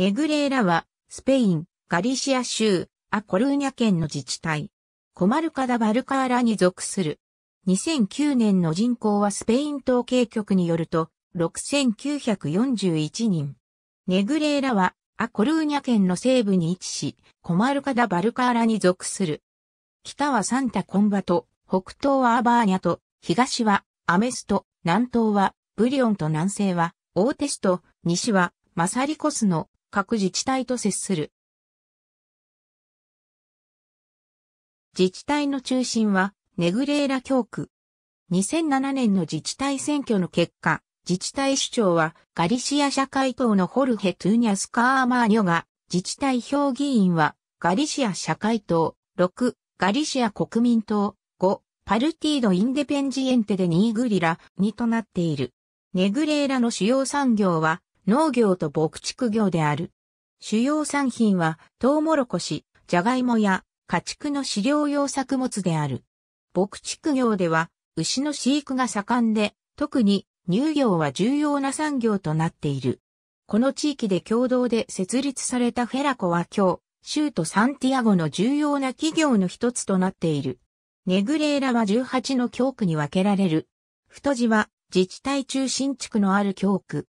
ネグレーラは、スペイン、ガリシア州、アコルーニャ県の自治体。コマルカダ・バルカーラに属する。2009年の人口はスペイン統計局によると、6941人。ネグレーラは、アコルーニャ県の西部に位置し、コマルカダ・バルカーラに属する。北はサンタコンバと、北東はアバーニャと、東はアメスト、南東はブリオンと南西はオーテスト、西はマサリコスの各自治体と接する。自治体の中心はネグレーラ教区。2007年の自治体選挙の結果、自治体首長はガリシア社会党のホルヘ・トゥーニャスカーマーニョが、自治体評議員はガリシア社会党、6、ガリシア国民党、5、パルティード・インデペンジエンテでニーグリラ、2となっている。ネグレーラの主要産業は農業と牧畜業である。主要産品はトウモロコシ、ジャガイモや家畜の飼料用作物である。牧畜業では牛の飼育が盛んで、特に乳業は重要な産業となっている。この地域で共同で設立されたフェラコは今日、州都サンティアゴの重要な企業の一つとなっている。ネグレーラは18の教区に分けられる。太字は自治体中心地区のある教区。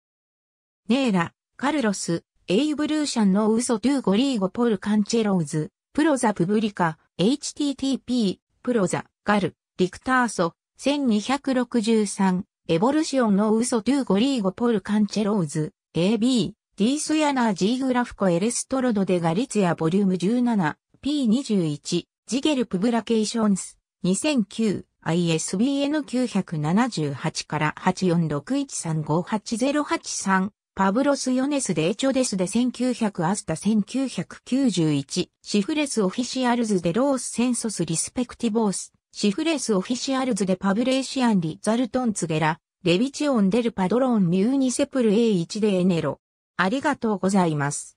ネーラ、カルロス、エイブルーシャンのウソトゥーゴリーゴポルカンチェローズ、プロザプブリカ、HTTP、プロザ、ガル、リクターソ、1263、エボルシオンのウソトゥーゴリーゴポルカンチェローズ、AB、ディースヤナージーグラフコエレストロドデガリツヤボリューム17、P21、ジゲルプブラケーションス、2009、ISBN 978から8461358083パブロス・ヨネスデエチョデスで1900アスタ1991シフレス・オフィシアルズデロース・センソス・リスペクティボースシフレス・オフィシアルズデパブレーシアン・リ・ザルトン・ツゲラレビチオン・デル・パドロン・ミューニセプルエイチデエネロありがとうございます。